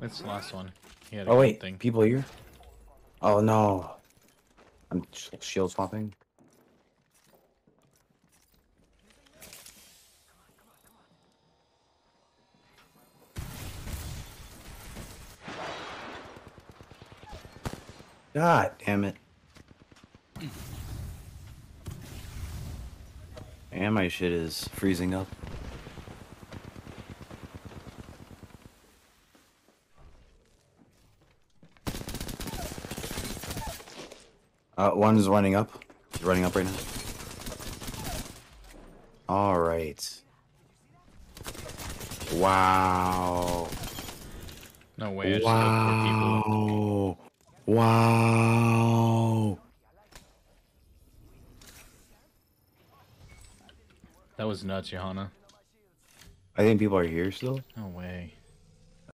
It's the last one. He had a Oh wait, thing. people here? Oh no. I'm shield swapping. God damn it. And my shit is freezing up. Uh, one is running up. He's running up right now. All right. Wow. No way. I just killed four people. Wow. Wow. That was nuts, Johanna. I think people are here still. Way.